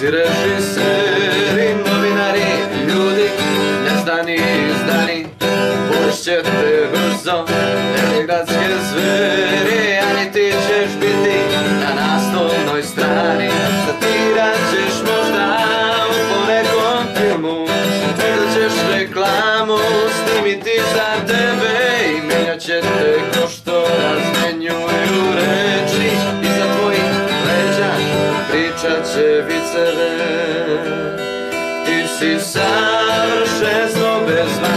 Svi režiseri, novinari, ljudi neznani izdani Pušćete brzo, eligratske zveri. će viceve Ti si savršeno bez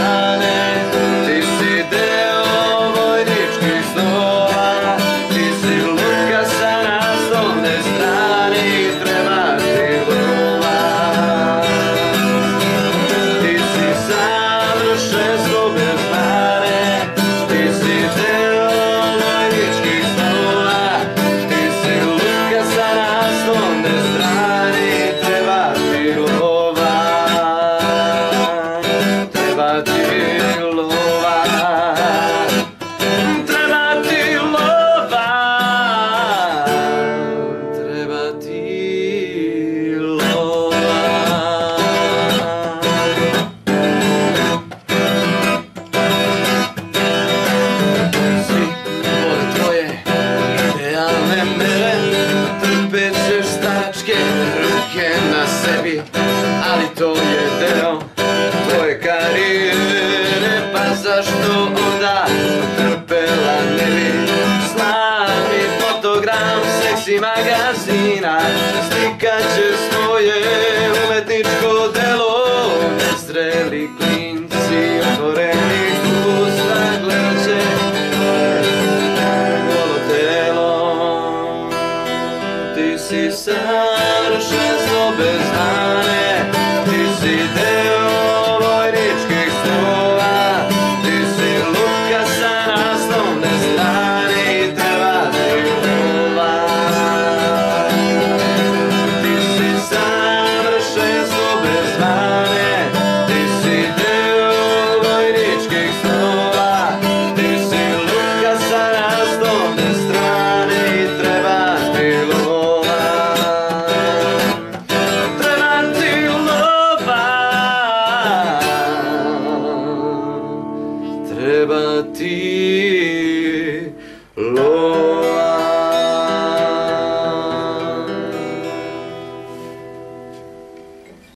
zašto onda trpela ne bi? Slavi fotogram seksi magazina Slikat će svoje umetničko delo. Zreli klinci otvoreni usta Gledat će golo telo. Ti si savršen zlobezno Shebati Lord.